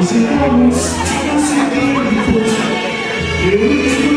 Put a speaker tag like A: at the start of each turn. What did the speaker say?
A: Os irmãos, eu segui, eu